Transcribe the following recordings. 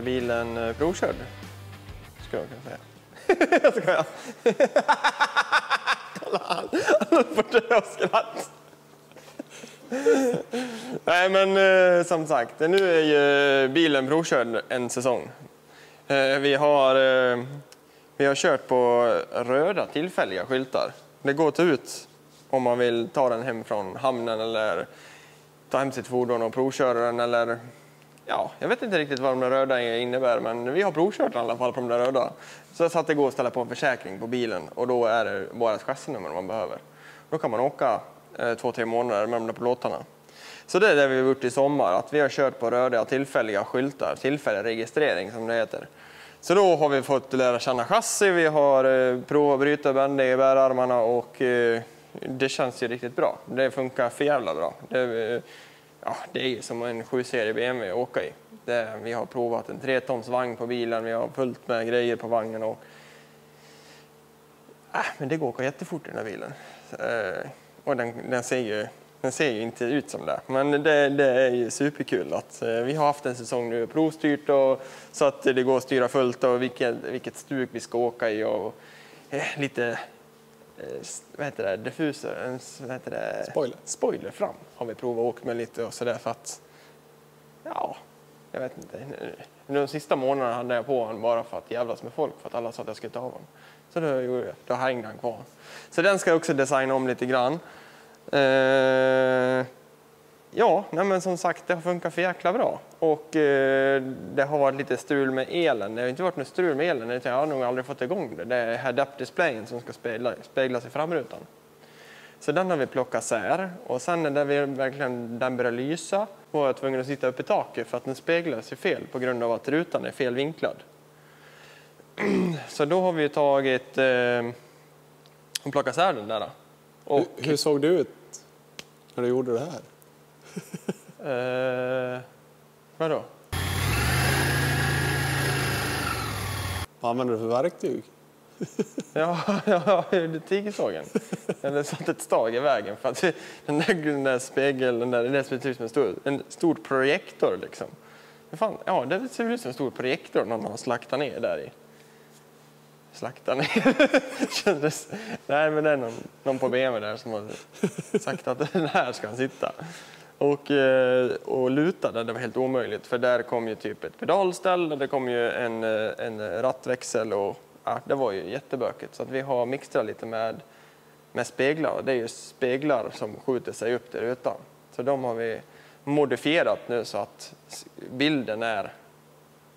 är bilen eh, provkörd. Skulle jag kunna säga. jag skojar. Kolla han, han att dö av skratt. Nej men eh, som sagt, nu är ju bilen provkörd en säsong. Eh, vi, har, eh, vi har kört på röda tillfälliga skyltar. Det går att ta ut om man vill ta den hem från hamnen eller ta hem sitt fordon och provköra den eller ja, jag vet inte riktigt vad de där röda innebär men vi har provkört i alla fall på de där röda. Så jag satte går och ställa på en försäkring på bilen och då är det bara ett chassinummer man behöver. Då kan man åka eh, två, tre månader med de där plåtarna. Så det är det vi har gjort i sommar, att vi har kört på röda tillfälliga skyltar, tillfällig registrering som det heter. Så då har vi fått lära känna chassi, vi har eh, provat att bryta bände i bärarmarna och eh, det känns ju riktigt bra. Det funkar för jävla bra. Det, eh, ja, det är ju som en 7-serie BMW att åka i. Det, vi har provat en 3 tons vagn på bilen, vi har fullt med grejer på vagnen. Och, äh, men det går att åka jättefort i den här bilen. Eh, och den, den, ser ju, den ser ju inte ut som det. Men det, det är ju superkul att eh, vi har haft en säsong nu provstyrt och, så att det går att styra fullt och vilket, vilket stuk vi ska åka i och eh, lite vad heter det, diffuser, vad heter det? Spoiler. Spoiler fram har vi provat att åka med lite och sådär för att, ja, jag vet inte. De sista månaderna hade jag på honom bara för att jävlas med folk för att alla sa att jag skulle ta av honom. Så då gjorde jag, då hängde han kvar. Så den ska jag också designa om lite grann. Eh, Ja, nej men som sagt, det har funkat för jäkla bra. Och eh, det har varit lite strul med elen. Det har inte varit något strul med elen, utan jag har nog aldrig fått igång det. Det är head-up-displayen som ska spegla, speglas i framrutan. Så den har vi plockat sär och sen när vi verkligen den började lysa var jag tvungen att sitta upp i taket för att den speglas ju fel på grund av att rutan är felvinklad. Så då har vi tagit eh, och plockat sär den där. Och, hur, hur såg det ut när du gjorde det här? Eh, vadå? Vad använder du för verktyg? ja, ja, tigersågen. Eller satt ett stag i vägen för att den där, den där spegeln, den där, det ser ut som en stor, en stor projektor liksom. Fan, ja, det ser ut som en stor projektor någon har slaktat ner där i. Slaktat ner? Kändes, nej, men det är någon, någon på BMW där som har sagt att den här ska han sitta. Och, eh, och lutade, det var helt omöjligt för där kom ju typ ett pedalställ, det kom ju en, eh, en rattväxel och ja, det var ju jättebökigt. Så att vi har mixtrat lite med, med speglar. Det är ju speglar som skjuter sig upp till rutan. Så de har vi modifierat nu så att bilden är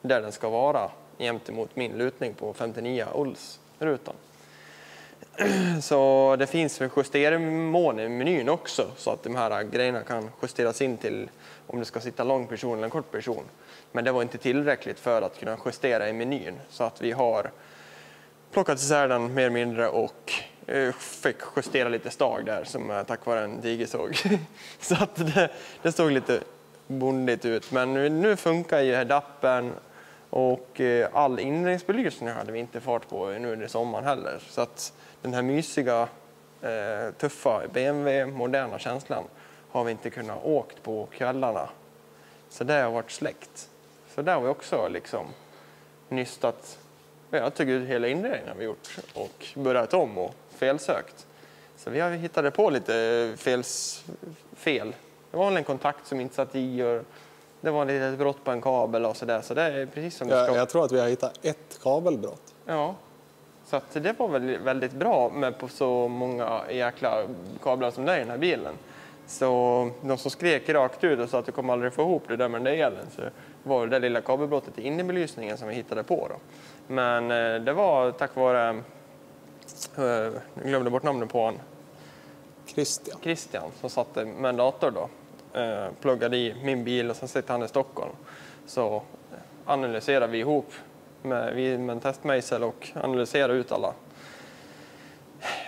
där den ska vara gentemot min lutning på 59 Ols rutan. Så det finns en justermån i menyn också så att de här grejerna kan justeras in till om det ska sitta en lång person eller en kort person. Men det var inte tillräckligt för att kunna justera i menyn så att vi har plockat isär den mer eller mindre och eh, fick justera lite stag där som är tack vare en digersåg. så att det, det såg lite bondigt ut. Men nu, nu funkar ju dappen och eh, all inredningsbelysning hade vi inte fart på nu under sommaren heller. Så att den här mysiga, eh, tuffa BMW, moderna känslan har vi inte kunnat åkt på kvällarna. Så det har varit släckt. Så där har vi också liksom nystat. Jag tagit ut hela inredningen har vi gjort och börjat om och felsökt. Så vi har hittat på lite fels, fel. Det var en kontakt som inte satt i och det var lite brott på en kabel och sådär. Så det är precis som det ska. Jag tror att vi har hittat ett kabelbrott. Ja, så det var väl väldigt bra med på så många jäkla kablar som det är i den här bilen. Så de som skrek rakt ut och sa att du kommer aldrig få ihop det där med den där elen så var det lilla kabelbrottet i innebelysningen som vi hittade på. Då. Men eh, det var tack vare, eh, jag glömde bort namnet på honom. Christian. Christian som satt med en dator då. Eh, pluggade i min bil och sen sitter han i Stockholm. Så analyserade vi ihop med, med en testmejsel och analysera ut alla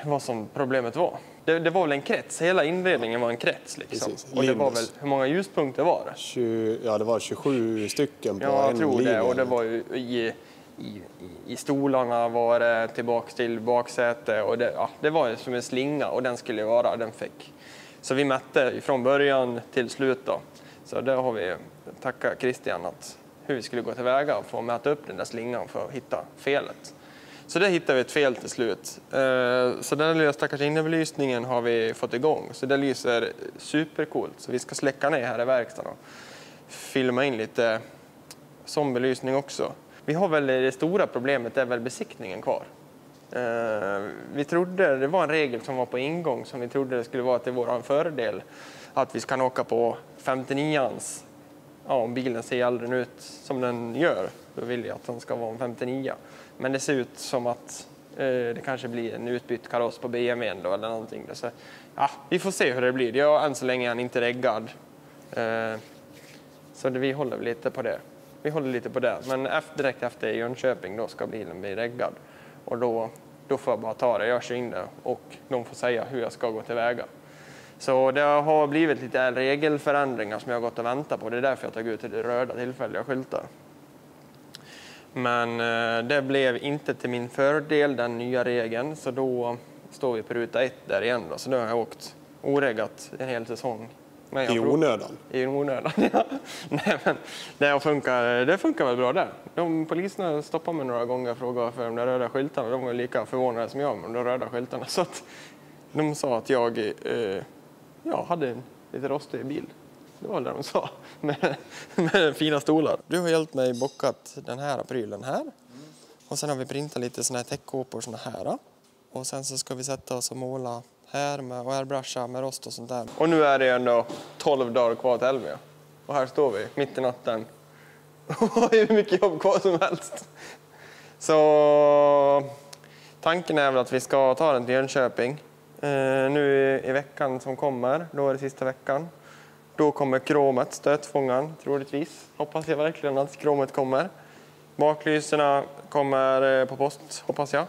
vad som problemet var. Det, det, var väl en krets, hela inredningen var en krets. Liksom. Och det var väl, hur många ljuspunkter var det? 20, ja, det var 27 stycken på ja, en jag tror linje. det. Och det var ju i, i, i stolarna var det tillbaks till baksäte och det, ja, det var som en slinga och den skulle vara, den fick. Så vi mätte från början till slut då. Så det har vi tacka Christian att hur vi skulle gå tillväga för att mäta upp den där slingan för att hitta felet. Så där hittade vi ett fel till slut. Eh, så den lilla stackars innerbelysningen har vi fått igång. Så det lyser supercoolt. Så vi ska släcka ner här i verkstaden och filma in lite sån belysning också. Vi har väl det stora problemet är väl besiktningen kvar. Eh, vi trodde, det var en regel som var på ingång som vi trodde det skulle vara till vår fördel. Att vi kan åka på 59ans. Ja, om bilen ser aldrig ut som den gör, då vill jag att den ska vara en 59. Men det ser ut som att eh, det kanske blir en utbytt kaross på BMWn då eller någonting. Så, ja, vi får se hur det blir. Jag, än så länge är han inte reggad. Eh, så det, vi håller lite på det. Vi håller lite på det. Men efter, direkt efter Jönköping då ska bilen bli reggad. Och då, då får jag bara ta det. Jag kör in det och de får säga hur jag ska gå tillväga. Så det har blivit lite regelförändringar som jag har gått och väntat på. Det är därför jag tagit ut röda tillfälliga skyltar. Men eh, det blev inte till min fördel, den nya regeln. Så då står vi på ruta ett där igen. Då. Så nu har jag åkt oreggat en hel säsong. I onödan. i onödan. Ja. Nej, men det, funkar, det funkar väl bra där. De poliserna stoppade mig några gånger och frågade för de röda skyltarna. De var lika förvånade som jag med de röda skyltarna. Så att de sa att jag eh, ja, hade en lite rostig bil. Det var det de sa. Med, med fina stolar. Du har hjälpt mig bockat den här prylen här. Och sen har vi printat lite såna här täckkåpor såna här. Och sen så ska vi sätta oss och måla här med, och airbrusha med rost och sånt där. Och nu är det ändå 12 dagar kvar till Elmia. Och här står vi mitt i natten. Och har hur mycket jobb kvar som helst. Så tanken är väl att vi ska ta den till Jönköping. Eh, nu i, veckan som kommer, då är det sista veckan. Då kommer kromet, stötfångaren, troligtvis. Hoppas jag verkligen att kromet kommer. Baklyserna kommer eh, på post, hoppas jag.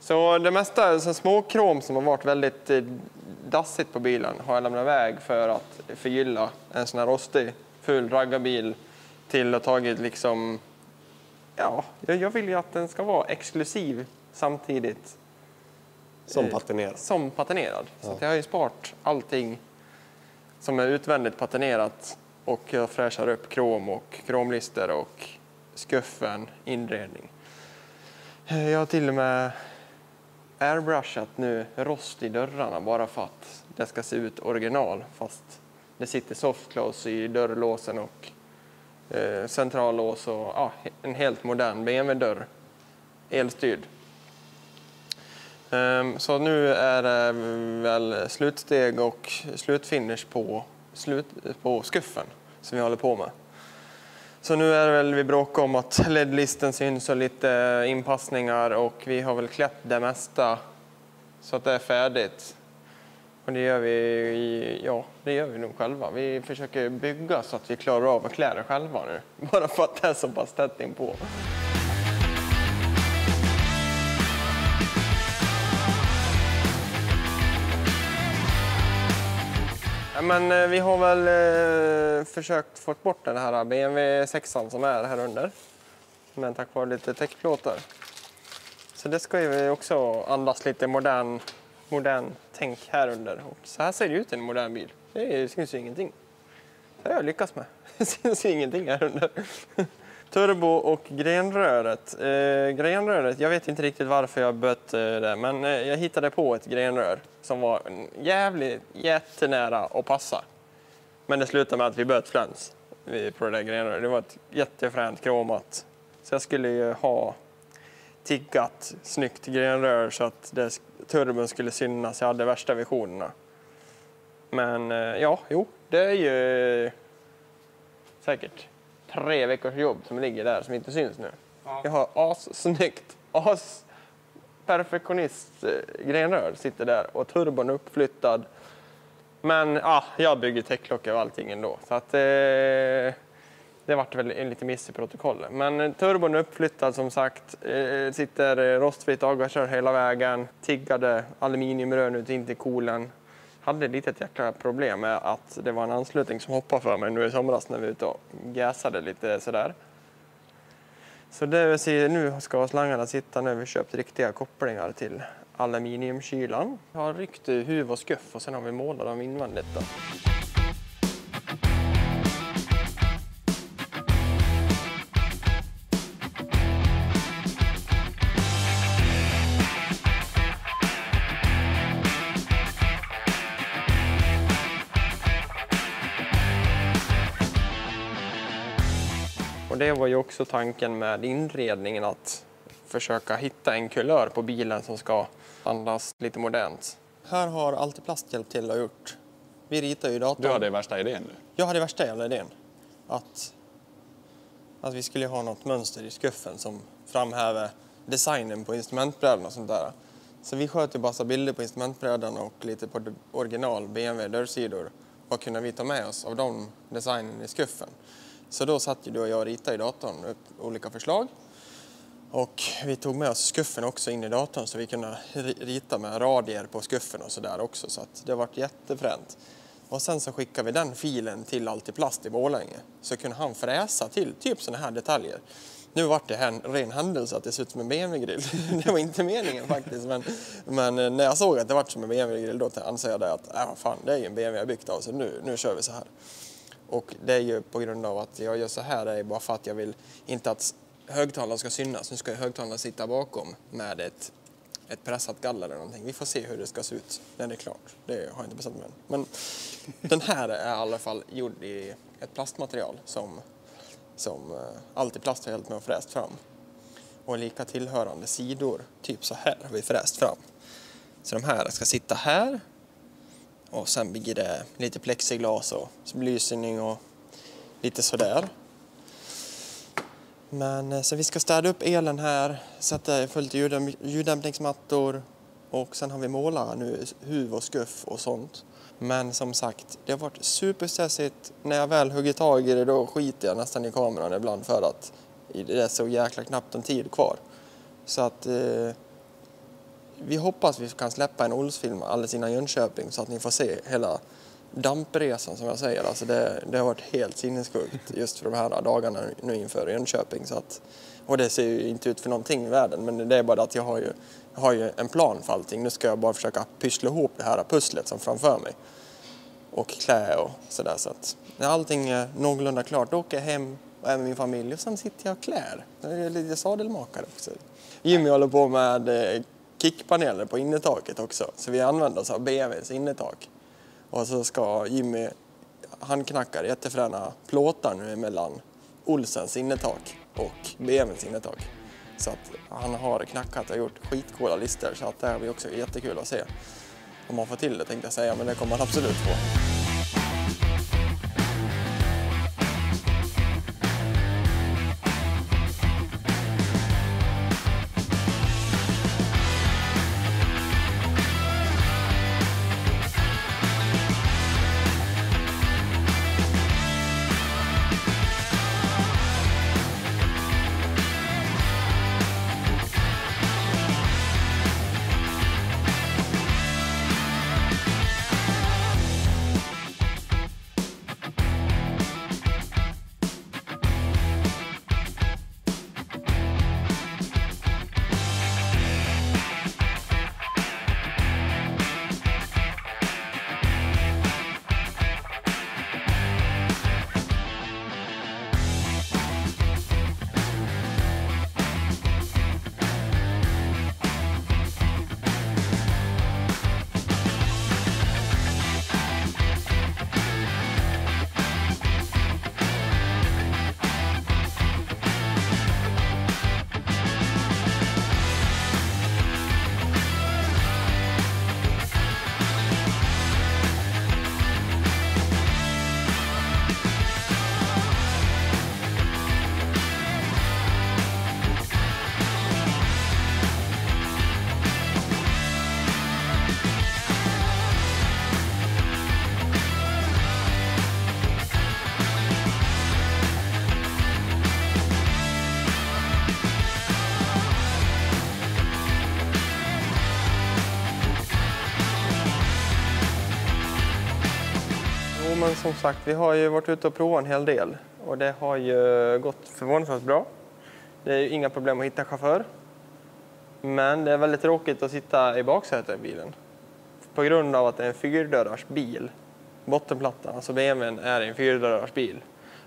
Så det mesta är så små krom som har varit väldigt eh, dassigt på bilen har jag lämnat iväg för att förgylla en sån här rostig, ful raggarbil till att tagit liksom... Ja, jag vill ju att den ska vara exklusiv samtidigt som Eh, patineras. som patinerad. Så att jag har ju sparat allting som är utvändigt patinerat och jag fräschar upp krom och kromlister och skuffen, inredning. Eh, Jag har till och med airbrushat nu rost i dörrarna bara för att det ska se ut original fast det sitter soft close i dörrlåsen och eh, centrallås och ja, en helt modern BMW-dörr. Elstyrd. Ehm, så nu är det väl slutsteg och slutfinish på, slut, på skuffen som vi håller på med. Så nu är det väl vi bråkar om att LED-listen syns och lite inpassningar och vi har väl klätt det mesta så att det är färdigt. Och det gör vi, ja, det gör vi nog själva. Vi försöker bygga så att vi klarar av att klä det själva nu. Bara för att det är så pass tätt inpå. Ja, men eh, vi har väl eh, försökt få bort den här BMW 6 som är här under. Men tack vare lite täckplåtar. Så det ska ju också andas lite modern, modern tänk här under. Och så här ser det ut i en modern bil. Det syns ju ingenting. Det har jag lyckats med. Det syns ju ingenting här under. Turbo och grenröret. Eh, grenröret, jag vet inte riktigt varför jag bött eh, det, men eh, jag hittade på ett grenrör som var jävligt jättenära att passa. Men det slutade med att vi böt fläns på det där grenröret. Det var ett jättefränt kromat. Så jag skulle ju ha tiggat snyggt grenrör så att det, turbon skulle synas. Jag hade värsta visionerna. Men eh, ja, jo, det är ju säkert tre veckors jobb som ligger där som inte syns nu. Jag har assnyggt, as perfektionist eh, grenrör sitter där och turbon uppflyttad. Men ja, jag bygger täcklock och allting ändå. Så att, eh, det vart väl en liten miss i protokollet. Men turbon är uppflyttad som sagt. Eh, sitter rostfritt avgasrör hela vägen. Tiggade aluminiumrör ut in till coolen. Hade ett litet jäkla problem med att det var en anslutning som hoppade för mig nu i somras när vi var ute och gasade lite sådär. Så det vill säga, nu ska slangarna sitta när vi köpt riktiga kopplingar till aluminiumkylan. Jag har ryckt huv och skuff och sen har vi målat dem invändigt. Då. Var ju också tanken med inredningen att försöka hitta en kulör på bilen som ska andas lite modernt. Här har Alltid Plast hjälpt till och gjort. Vi ritar ju datorn. Du hade värsta idén nu. Jag hade värsta jävla idén. Att, att vi skulle ha något mönster i skuffen som framhäver designen på instrumentbrädan och sånt där. Så vi sköt ju bara bilder på instrumentbrädan och lite på original BMW dörrsidor. Vad kunde vi ta med oss av de designen i skuffen? Så då satt ju du och jag och ritade i datorn upp olika förslag. Och vi tog med oss skuffen också in i datorn så vi kunde rita med radier på skuffen och sådär också. Så att det varit jättefränt. Och sen så skickade vi den filen till Altiplast i Borlänge. Så kunde han fräsa till typ sådana här detaljer. Nu vart det en ren händelse att det ser ut som en BMW-grill. det var inte meningen faktiskt. Men, men eh, när jag såg att det vart som en BMW-grill då ansåg jag det att äh, fan, det är ju en BMW jag byggt av så nu, nu kör vi så här. Och det är ju på grund av att jag gör så här, det är bara för att jag vill inte att högtalaren ska synas. Nu ska ju högtalaren sitta bakom med ett, ett pressat galler eller någonting. Vi får se hur det ska se ut när det är klart. Det har jag inte bestämt mig än. Men den här är i alla fall gjord i ett plastmaterial som, som eh, alltid plast har hjälpt mig att fräst fram. Och lika tillhörande sidor, typ så här har vi fräst fram. Så de här ska sitta här och sen blir det lite plexiglas och belysning och lite sådär. Men eh, så vi ska städa upp elen här, sätta fullt ljuddämpningsmattor och sen har vi målat nu huv och skuff och sånt. Men som sagt, det har varit superstressigt. När jag väl hugger tag i det då skiter jag nästan i kameran ibland för att det är så jäkla knappt en tid kvar. Så att eh, vi hoppas vi kan släppa en Olsfilm alldeles innan Jönköping så att ni får se hela dampresan som jag säger. Alltså det, det har varit helt sinnessjukt just för de här dagarna nu inför Jönköping. Så att, och det ser ju inte ut för någonting i världen men det är bara att jag har ju, jag har ju en plan för allting. Nu ska jag bara försöka pyssla ihop det här pusslet som framför mig. Och klä och sådär. Så att när allting är någorlunda klart då åker jag hem och är med min familj och sen sitter jag och klär. Jag är lite sadelmakare också. Jimmy håller på med eh, kickpaneler på innertaket också. Så vi använder oss av BMWs innertak. Och så ska Jimmy, han knackar jättefräna plåtar nu mellan Olsens innertak och BMWs innertak. Så att han har knackat och gjort skitcoola listor så att det här blir också jättekul att se. Om man får till det tänkte jag säga, men det kommer han absolut få. Som sagt, vi har ju varit ute och provat en hel del och det har ju gått förvånansvärt bra. Det är inga problem att hitta chaufför. Men det är väldigt tråkigt att sitta i baksätet i bilen. På grund av att det är en fyrdörrars bil. Bottenplattan, alltså BMWn, är en fyrdörrars bil.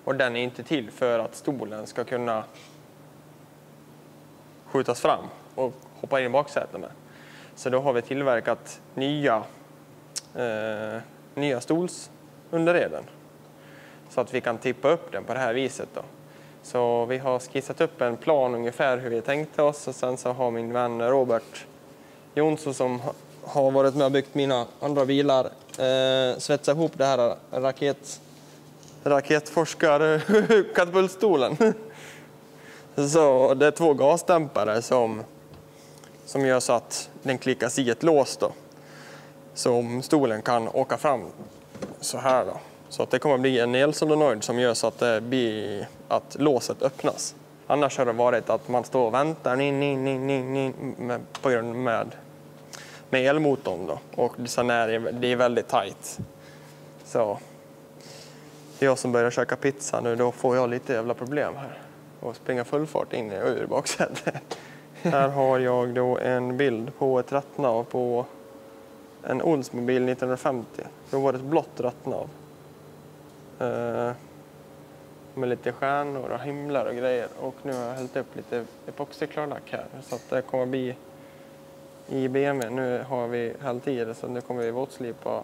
Och den är inte till för att stolen ska kunna skjutas fram och hoppa in i baksätet med. Så då har vi tillverkat nya, eh, nya stols underreden. Så att vi kan tippa upp den på det här viset. Då. Så vi har skissat upp en plan ungefär hur vi tänkte oss och sen så har min vän Robert Jonsson som har varit med och byggt mina andra bilar eh, svetsat ihop det här raket, raketforskarkatapultstolen. Så det är två gasdämpare som, som gör så att den klickas i ett lås då. Så om stolen kan åka fram så här då. Så att det kommer att bli en elsolenoid som gör så att, det blir, att låset öppnas. Annars har det varit att man står och väntar ni, ni, ni, ni, ni, med, på grund med, med elmotorn då. Och sen är det, det är väldigt tajt. Så jag som börjar käka pizza nu, då får jag lite jävla problem här. Och springa full fart in i ur baksätet. här har jag då en bild på ett rattnav på en Oldsmobil 1950. Då var det ett blått rattnav. Eh, med lite stjärnor och himlar och grejer. Och nu har jag hällt upp lite epoxiklarlack här. Så att det kommer bli i BMW. Nu har vi hällt i det så nu kommer vi våtslipa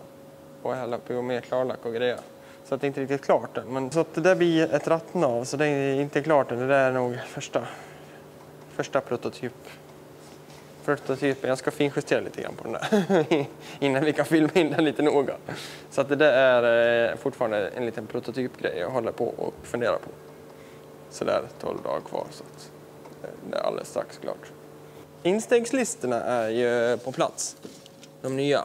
och hälla på mer klarlack och grejer. Så att det är inte riktigt klart än. Men, så att det där blir ett rattnav så det är inte klart än. Det där är nog första, första prototyp prototypen. Jag ska finjustera lite grann på den där innan vi kan filma in den lite noga. Så att det där är eh, fortfarande en liten prototypgrej jag håller på och funderar på. Så där 12 dagar kvar så att eh, det är alldeles strax klart. Instegslistorna är ju på plats, de nya.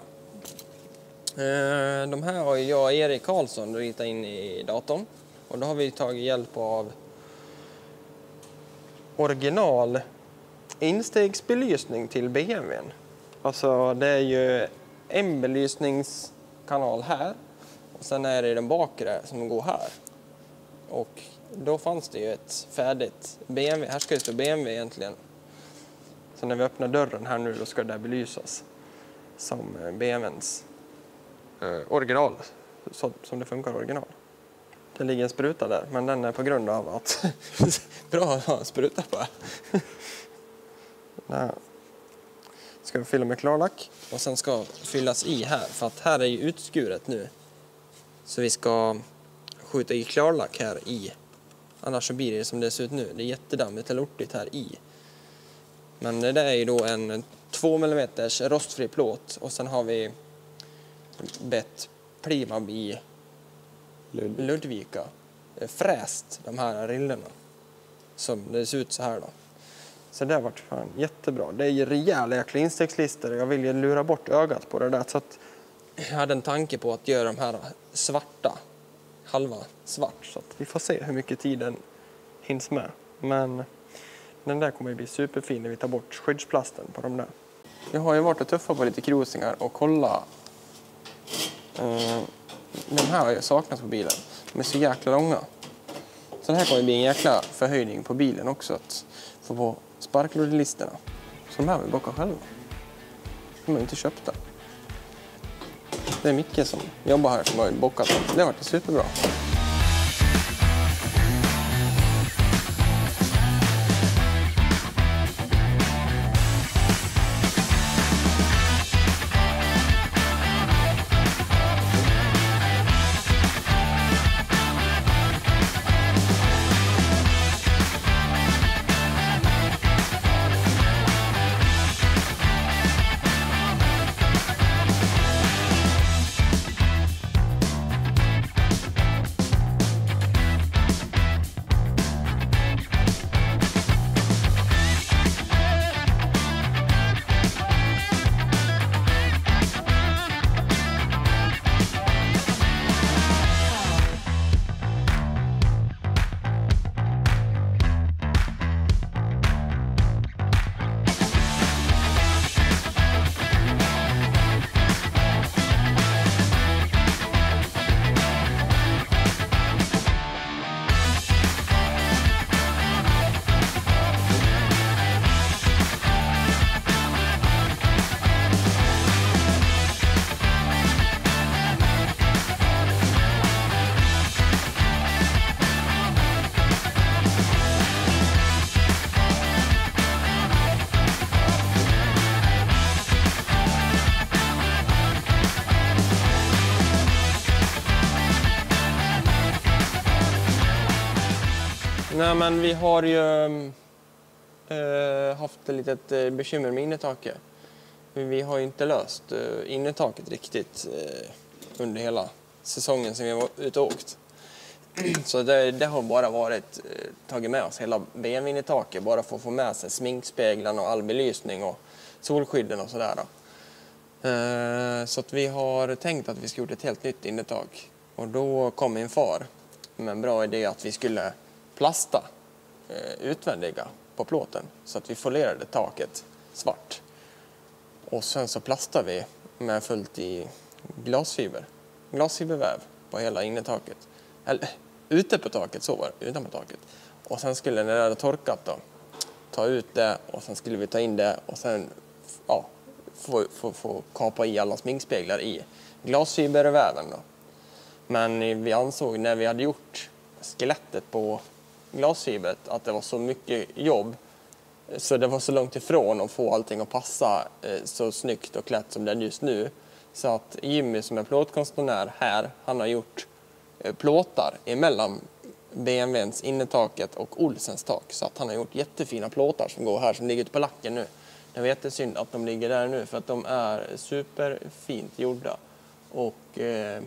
Eh, de här har jag och Erik Karlsson ritat in i datorn och då har vi tagit hjälp av original instegsbelysning till BMWn. Alltså det är ju en belysningskanal här och sen är det den bakre som går här. Och då fanns det ju ett färdigt BMW, här ska det stå BMW egentligen. Så när vi öppnar dörren här nu då ska det belysas som eh, BMWns eh, original, så, som det funkar original. Det ligger en spruta där, men den är på grund av att bra att ha en spruta på. Där. Ska vi fylla med klarlack och sen ska fyllas i här för att här är ju utskuret nu. Så vi ska skjuta i klarlack här i. Annars så blir det som det ser ut nu. Det är jättedammigt eller lortigt här i. Men det där är ju då en 2 mm rostfri plåt och sen har vi bett Primab i. Ludvika eh, fräst de här rillorna. Som det ser ut så här då. Så det har varit fan jättebra. Det är ju rejäla jäkla instegslistor. Jag vill ju lura bort ögat på det där. Så att jag hade en tanke på att göra de här svarta, halva svart. Så att vi får se hur mycket tiden hinns med. Men den där kommer ju bli superfin när vi tar bort skyddsplasten på de där. Jag har ju varit och tuffat på lite cruisingar och kolla Eh, de här har ju saknats på bilen. De är så jäkla långa. Så det här kommer bli en jäkla förhöjning på bilen också. Att få på sparklådelistorna. Så de här har vi bockat själva. De är inte köpta. Det är Micke som jobbar här som har bockat dem. Det har varit superbra. Nej, men vi har ju äh, haft ett litet eh, bekymmer med innertaket. Vi har ju inte löst äh, innertaket riktigt äh, under hela säsongen som vi var ute och åkt. Så det, det har bara varit tagit med oss hela BMW-innertaket bara för att få med sig sminkspeglarna och all belysning och solskydden och sådär. Så att vi har tänkt att vi ska gjort ett helt nytt innertak. Och då kom min far med en bra idé att vi skulle plasta eh, utvändiga på plåten så att vi folerade taket svart. Och sen så plastade vi med fullt i glasfiber, glasfiberväv på hela innertaket. Eller ute på taket, så var det, utanpå taket. Och sen skulle när det hade torkat då, ta ut det och sen skulle vi ta in det och sen ja, få, få, få kapa i alla sminkspeglar i glasfiberväven. Då. Men vi ansåg när vi hade gjort skelettet på glasfibret att det var så mycket jobb så det var så långt ifrån att få allting att passa eh, så snyggt och klätt som det är just nu. Så att Jimmy som är plåtkonstnär här, han har gjort eh, plåtar emellan BMWns innertaket och Olsens tak. Så att han har gjort jättefina plåtar som går här som ligger ute på lacken nu. Det var jättesynd att de ligger där nu för att de är superfint gjorda. Och eh,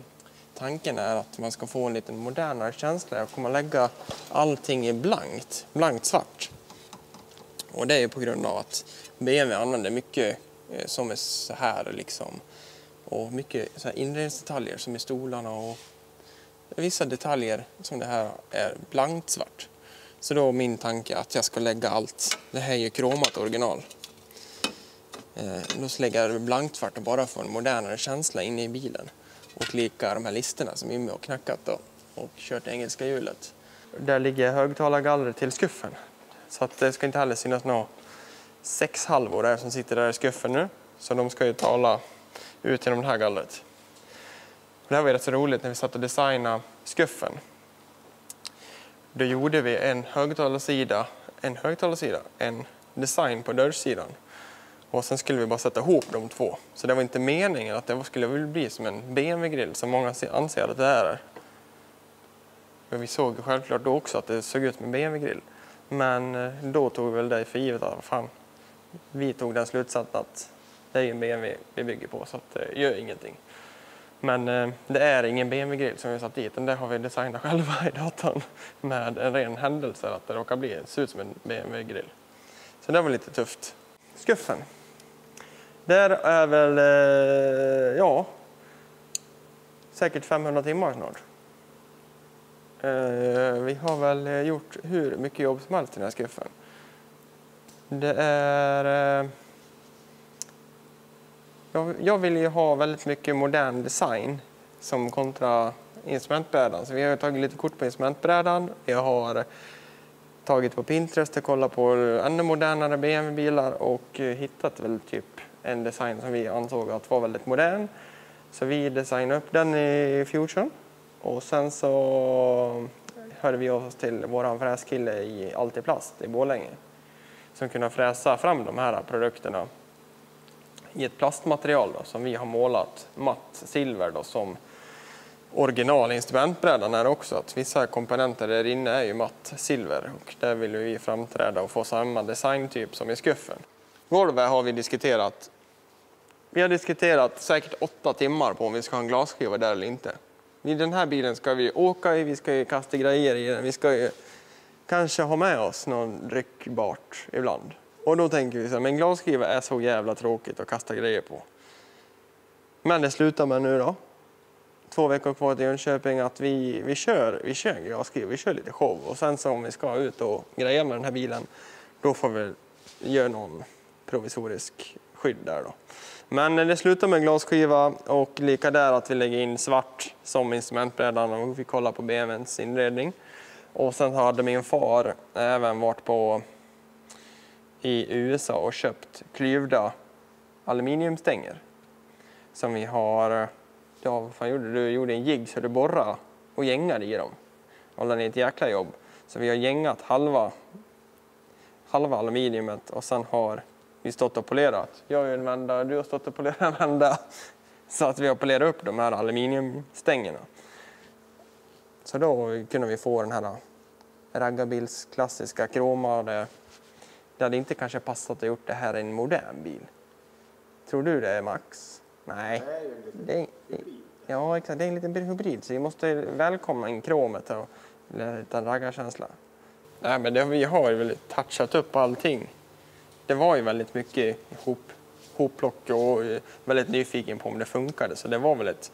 tanken är att man ska få en lite modernare känsla. Jag kommer lägga allting i blankt, blankt svart. Och det är på grund av att BMW använder mycket eh, som är så här liksom. Och mycket så här inredningsdetaljer som i stolarna och vissa detaljer som det här är blankt svart. Så då är min tanke att jag ska lägga allt, det här är ju kromat original. Eh, Då lägger jag det blankt svart och bara få en modernare känsla inne i bilen. Och lika de här listerna som Jimmy har knackat då och kört engelska hjulet. Där ligger högtalargallret till skuffen. Så att det ska inte heller synas några sexhalvor där som sitter där i skuffen nu. Så de ska ju tala ut genom det här gallret. Det här var rätt så roligt när vi satt och designade skuffen. Då gjorde vi en högtalarsida, en högtalarsida, en design på dörrsidan. Och sen skulle vi bara sätta ihop de två. Så det var inte meningen att det skulle bli som en BMW-grill som många anser att det är. Men vi såg självklart då också att det såg ut som en BMW-grill. Men eh, då tog vi väl det för givet att fan, vi tog den slutsatsen att det är ju en BMW vi bygger på så att det gör ingenting. Men eh, det är ingen BMW-grill som vi satt dit, utan det har vi designat själva i datorn med en ren händelse att det råkar bli, se ut som en BMW-grill. Så det var lite tufft. Skuffen. Där är väl, eh, ja, säkert 500 timmar snart. Eh, vi har väl gjort hur mycket jobb som helst i den här skuffen. Det är... Eh, jag, jag vill ju ha väldigt mycket modern design som kontra instrumentbrädan. Så vi har tagit lite kort på instrumentbrädan. Jag har tagit på Pinterest och kollat på ännu modernare BMW-bilar och hittat väl typ en design som vi ansåg att var väldigt modern. Så vi designade upp den i Fusion. Och sen så hörde vi oss till vår fräskille i Allt i plast i Borlänge. Som kunde fräsa fram de här produkterna i ett plastmaterial då, som vi har målat matt silver då, som original instrumentbrädan är också. Att vissa komponenter där inne är ju matt silver och där vill vi framträda och få samma designtyp som i skuffen. Golvet har vi diskuterat. Vi har diskuterat säkert åtta timmar på om vi ska ha en glasskiva där eller inte. I den här bilen ska vi åka i, vi ska ju kasta grejer i den, vi ska ju kanske ha med oss någon ryckbart ibland. Och då tänker vi så här, men glasskiva är så jävla tråkigt att kasta grejer på. Men det slutar med nu då, två veckor kvar till Jönköping, att vi, vi kör, vi kör glasskiva, vi kör lite show. Och sen så om vi ska ut och greja med den här bilen, då får vi göra någon provisorisk skydd där då. Men det slutar med glasskiva och lika där att vi lägger in svart som instrumentbrädan och vi kollar på BMWns inredning. Och sen hade min far även varit på i USA och köpt klyvda aluminiumstänger. Som vi har, ja vad fan gjorde du? Du gjorde en jigg så du borrade och gängade i dem. Och det är ett jäkla jobb. Så vi har gängat halva, halva aluminiumet och sen har vi stått och polerat. Jag är en vända, du har stått och polerat en vända. Så att vi har polerat upp de här aluminiumstängerna. Så då kunde vi få den här raggarbils klassiska kromade. Det hade inte kanske passat att gjort det här i en modern bil. Tror du det Max? Nej. Det är, ja exakt, det är en liten hybrid så vi måste välkomna in kromet och lite raggarkänsla. Nej men det, vi har ju väl touchat upp allting. Det var ju väldigt mycket hop, hopplock och eh, väldigt nyfiken på om det funkade så det var väl ett...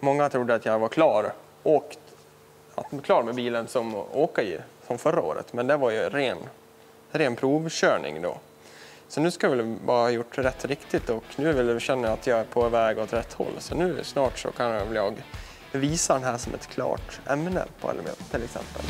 Många trodde att jag var klar, åkt, att klar med bilen som åka i, som förra året men det var ju ren, ren provkörning då. Så nu ska jag väl bara ha gjort rätt riktigt och nu vill jag känna att jag är på väg åt rätt håll. Så nu snart så kan jag, jag visa den här som ett klart ämne på element till exempel.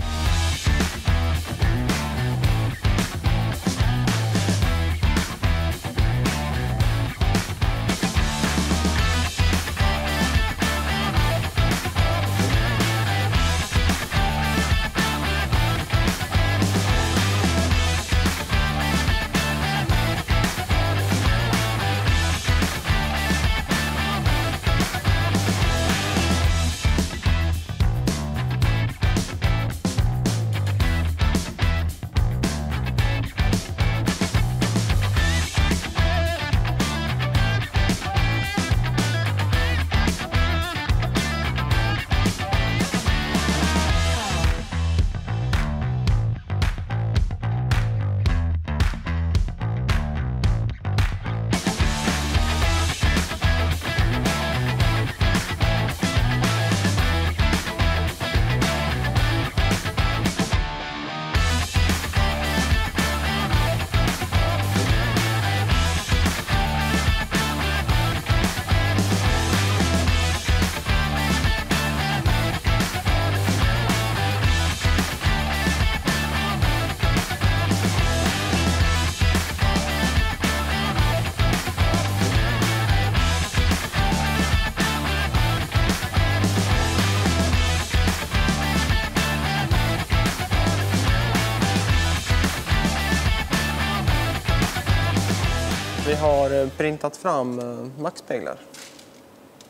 Printat fram eh, maxspeglar.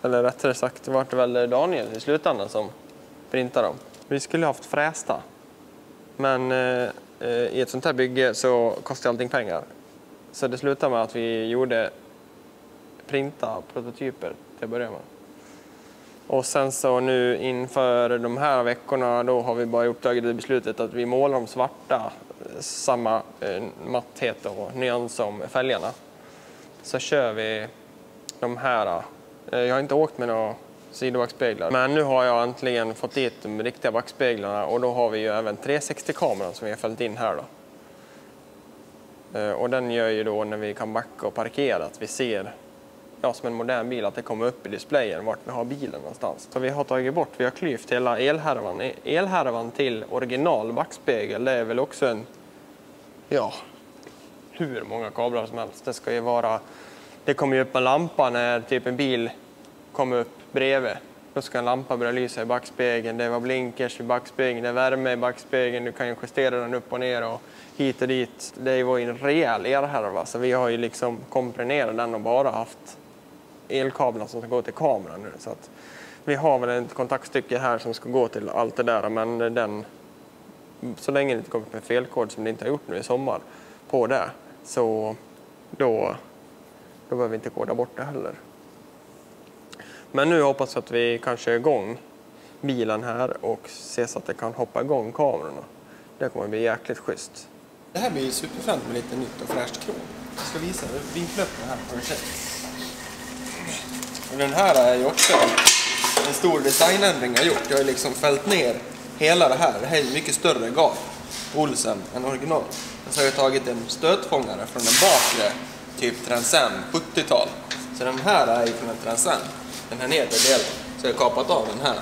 Eller rättare sagt, det var väl Daniel i slutändan som printade dem. Vi skulle haft frästa. Men eh, eh, i ett sånt här bygge så kostar allting pengar. Så det slutade med att vi gjorde printa prototyper till att börja med. Och sen så nu inför de här veckorna då har vi bara upptagit det beslutet att vi målar dem svarta, eh, samma eh, matthet och nyans som fälgarna så kör vi de här. Eh, jag har inte åkt med några sidobackspeglar men nu har jag äntligen fått dit de riktiga backspeglarna och då har vi ju även 360-kameran som vi har följt in här då. Eh, och den gör ju då när vi kan backa och parkera att vi ser, ja som en modern bil, att det kommer upp i displayen vart vi har bilen någonstans. Så vi har tagit bort, vi har klyvt hela elhärvan. Eh, elhärvan till original backspegel, det är väl också en, ja, hur många kablar som helst. Det ska ju vara, det kommer ju upp en lampa när typ en bil kommer upp bredvid. Då ska en lampa börja lysa i backspegeln, det var blinkers i backspegeln, det är värme i backspegeln, du kan ju justera den upp och ner och hit och dit. Det var ju en rejäl elhärva så vi har ju liksom komprimerat den och bara haft elkablar som ska gå till kameran nu. Så att vi har väl ett kontaktstycke här som ska gå till allt det där men den, så länge det inte kommer upp en felkod som det inte har gjort nu i sommar på det så då, då behöver vi inte koda bort det heller. Men nu hoppas jag att vi kan köra igång bilen här och se så att det kan hoppa igång kamerorna. Det kommer bli jäkligt schysst. Det här blir ju superfränt med lite nytt och fräscht krom. Jag ska visa, vinkla upp den här på en. Och den här är ju också en stor designändring jag gjort. Jag har liksom fällt ner hela det här. Det här är mycket större gap, Olsen, än original. Så har jag tagit en stötfångare från den bakre, typ Transam 70-tal. Så den här är från en Transam, den här nedre delen. Så jag har kapat av den här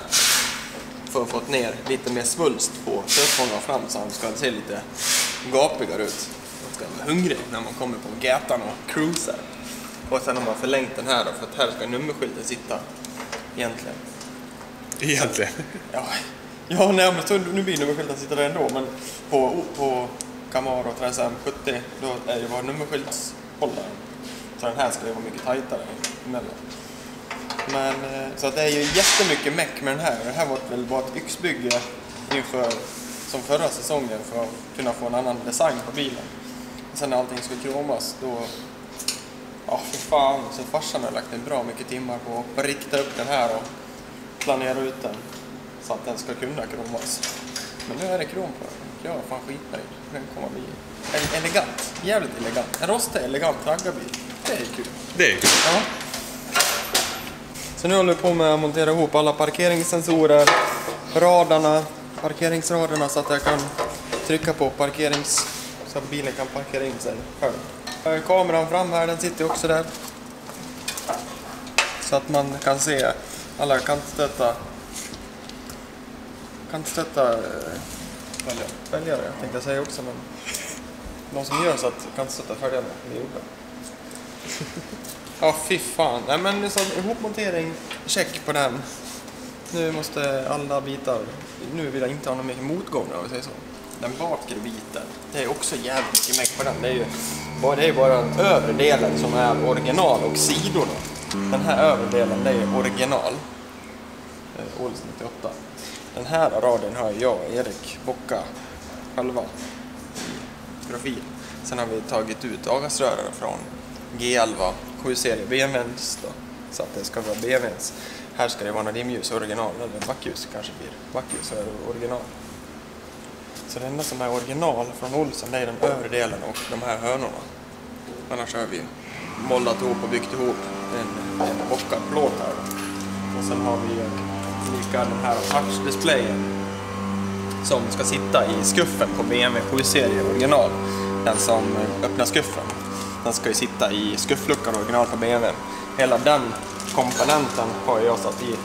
för att få ner lite mer svulst på stötfångaren fram så han ska se lite gapigare ut. Man ska vara hungrig när man kommer på gatan och cruisar. Och sen har man förlängt den här då, för att här ska nummerskylten sitta egentligen. Egentligen? Ja, ja nej, men så nu blir nummerskylten sitta där ändå, men på, på Camaro Transam 70 då är ju vår nummerskyltshållare. Så den här ska ju vara mycket tajtare emellan. Men, eh, så att det är ju jättemycket meck med den här. Det här var väl bara ett yxbygge inför som förra säsongen för att kunna få en annan design på bilen. Sen när allting skulle kromas då Ja, för fan. Så farsan har lagt ner bra mycket timmar på att rikta upp den här och planera ut den så att den ska kunna kromas. Men nu är det krom på den. Jag är fan skitnöjd. Den kommer bli en- elegant. Jävligt elegant. En rostig, elegant raggarbil. Det är kul. Det är kul. Ja. Så nu håller vi på med att montera ihop alla parkeringssensorer, radarna, parkeringsradarna så att jag kan trycka på parkerings... så att bilen kan parkera in sig själv. Eh, Kameran fram här, den sitter också där. Så att man kan se alla kantstötta... Kantstötta... Följare. Väljare. Tänkte jag säga också men... De som gör så att kan inte stötta följarna, det gjorde Ja, fy fan. Nej, men liksom, ihopmontering, check på den. Nu måste alla bitar... Nu vill jag inte ha någon mer motgång om vi säger så. Den bakre biten, det är också jävligt mycket meck på den. Det är ju bara, det är bara den övre delen som är original och sidorna. Den här övre delen, det är original. Eh, 98. Den här raden har jag och Erik bockat själva i profil. Sen har vi tagit ut avgasrören från G11 7-serie BMWs då. Så att det ska vara BMWs. Här ska det vara något rimljus original, eller backljus kanske blir. Backljus är original. Så det enda som är original från Olsson det är den övre delen och de här hörnorna. Annars har vi mollat ihop och byggt ihop en, en bockad plåt här. då. Och sen har vi olika lika den här touchdisplayen som ska sitta i skuffen på BMW 7-serie original. Den som öppnar skuffen. Den ska ju sitta i skuffluckan original på BMW. Hela den komponenten har jag satt i,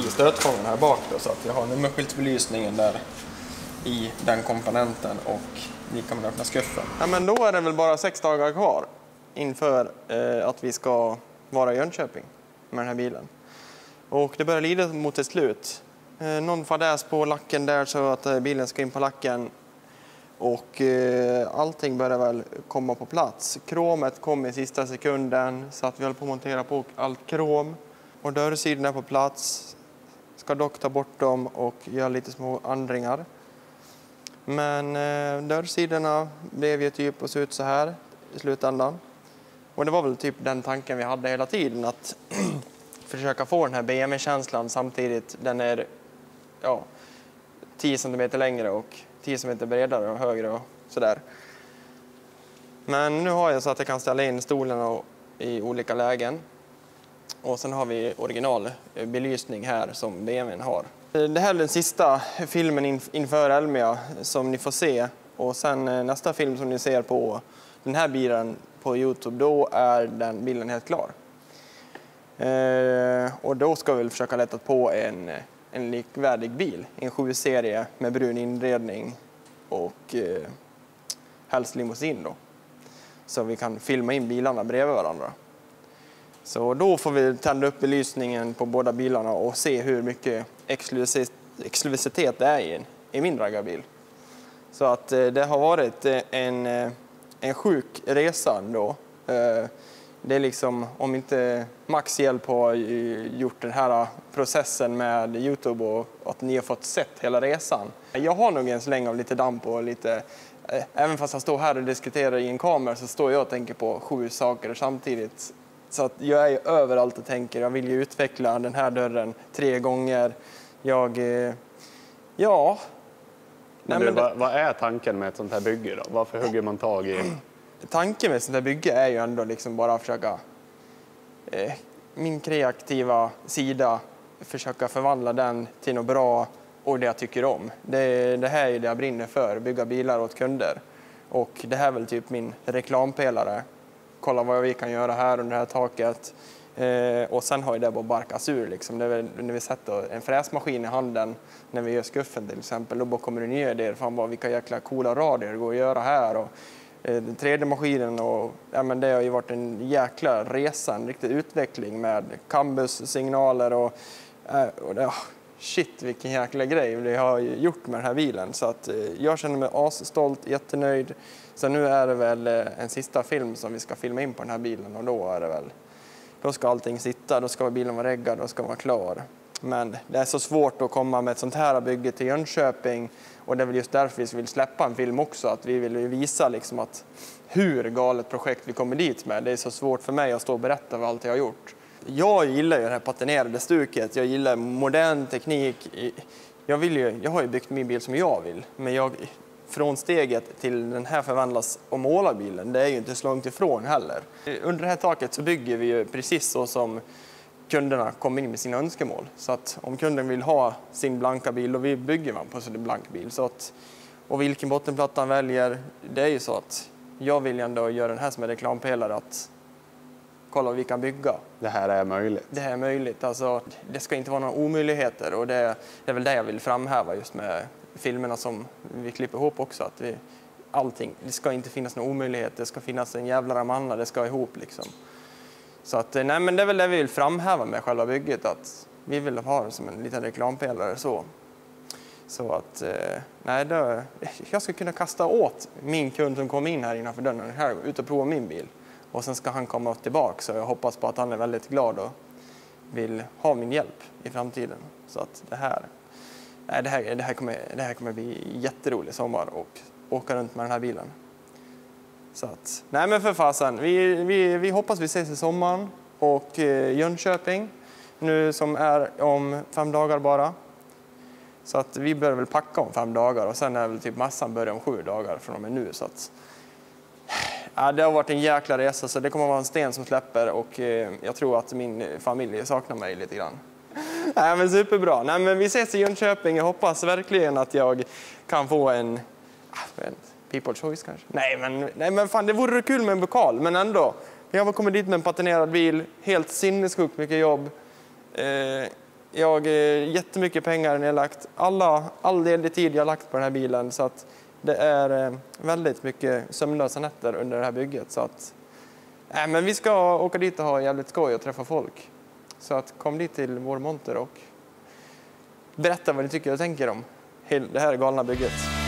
i stötfångaren här bak då, så att jag har nummerskyltsbelysningen där i den komponenten och lika med öppna skuffen. Ja, men då är det väl bara sex dagar kvar inför eh, att vi ska vara i Jönköping med den här bilen. Och det börjar lida mot ett slut. Eh, någon fadäs på lacken där så att eh, bilen ska in på lacken. Och eh, allting börjar väl komma på plats. Kromet kom i sista sekunden så att vi håller på att montera på allt krom. Och dörrsidorna är på plats. Ska dock ta bort dem och göra lite små ändringar. Men eh, dörrsidorna blev ju typ och såg ut så här i slutändan. Och det var väl typ den tanken vi hade hela tiden att försöka få den här BMW-känslan samtidigt den är ja, 10 cm längre och 10 cm bredare och högre och sådär. Men nu har jag så att jag kan ställa in stolen i olika lägen. Och sen har vi originalbelysning eh, här som BMWn har. Eh, det här är den sista filmen inför Elmia som ni får se. Och sen eh, nästa film som ni ser på den här bilen på Youtube, då är den bilen helt klar. Eh, och då ska vi väl försöka lätta på en, en likvärdig bil. En 7-serie med brun inredning och eh, helst limousin då. Så vi kan filma in bilarna bredvid varandra. Så då får vi tända upp belysningen på båda bilarna och se hur mycket exklusivitet det är i, en- i min raggarbil. Så att eh, det har varit eh, en, eh, en sjuk resa ändå. Eh, det är liksom, om inte Max hjälp har gjort den här processen med Youtube och att ni har fått sett hela resan. Jag har nog en släng av lite damp och lite, eh, även fast jag står här och diskuterar i en kamera så står jag och tänker på sju saker samtidigt. Så att jag är ju överallt och tänker, jag vill ju utveckla den här dörren tre gånger. Jag, eh, ja. Men du, men det- vad, vad är tanken med ett sånt här bygge då? Varför hugger man tag i tanken med sånt här bygge är ju ändå liksom bara att försöka eh, min kreativa sida, försöka förvandla den till något bra och det jag tycker om. Det, det här är det jag brinner för, bygga bilar åt kunder. Och det här är väl typ min reklampelare. Kolla vad vi kan göra här under det här taket. Eh, och sen har ju det bara barkats ur. Liksom. Det väl, när vi sätter en fräsmaskin i handen när vi gör skuffen till exempel, då bara kommer det nya idéer. Fan vad vilka jäkla coola radier det går att göra här. Och, Eh, den tredje maskinen och ja, men det har ju varit en jäkla resa, en riktig utveckling med Cambus-signaler och, eh, och det, ah, shit vilken jäkla grej vi har gjort med den här bilen. Så att eh, jag känner mig asstolt, jättenöjd. Så nu är det väl en sista film som vi ska filma in på den här bilen och då är det väl då ska allting sitta, då ska bilen vara reggad, då ska den vara klar. Men det är så svårt att komma med ett sånt här bygge till Jönköping och det är väl just därför vi vill släppa en film också, att vi vill visa liksom att hur galet projekt vi kommer dit med. Det är så svårt för mig att stå och berätta vad allt jag har gjort. Jag gillar ju det här patinerade stuket, jag gillar modern teknik. Jag, vill ju, jag har ju byggt min bil som jag vill, men jag, från steget till den här förvandlas och målar bilen, det är ju inte så långt ifrån heller. Under det här taket så bygger vi ju precis så som kunderna kommer in med sina önskemål. Så att om kunden vill ha sin blanka bil, då bygger man på sin blank bil. Så att, och vilken bottenplatta han väljer, det är ju så att jag vill ändå göra den här som en reklampelare att kolla vi kan bygga. Det här är möjligt. Det här är möjligt. Alltså, det ska inte vara några omöjligheter och det, det är väl det jag vill framhäva just med filmerna som vi klipper ihop också. Att vi, allting, det ska inte finnas några omöjligheter, det ska finnas en jävla ramanna, det ska ihop liksom. Så att, eh, nej, men det är väl det vi vill framhäva med själva bygget, att vi vill ha det som en liten reklampelare så. Så att, eh, nej, då, jag ska kunna kasta åt min kund som kom in här innanför dörren, här, ut och prova min bil. Och sen ska han komma tillbaka så jag hoppas på att han är väldigt glad och vill ha min hjälp i framtiden. Så att det här, nej, det här, det här, kommer, det här kommer bli jätterolig sommar och åka runt med den här bilen. Så att, nej men för fasen, vi, vi, vi hoppas vi ses i sommaren och eh, Jönköping nu som är om fem dagar bara. Så att vi börjar väl packa om fem dagar och sen är väl typ massan börjar om sju dagar från och med nu. Så att, ja, det har varit en jäkla resa så det kommer att vara en sten som släpper och eh, jag tror att min familj saknar mig lite grann. Nej, men superbra. Nej, men vi ses i Jönköping. Jag hoppas verkligen att jag kan få en, ah, en People Choice kanske? Nej men, nej, men fan, det vore kul med en bokal, men ändå. Jag har kommit dit med en patinerad bil, helt sinnessjukt mycket jobb. Eh, jag eh, jättemycket pengar nedlagt. Alla, all ledig tid jag har lagt på den här bilen. Så att det är eh, väldigt mycket sömnlösa nätter under det här bygget. Så att, eh, men vi ska åka dit och ha jävligt skoj och träffa folk. Så att kom dit till vår monter och berätta vad ni tycker och tänker om det här galna bygget.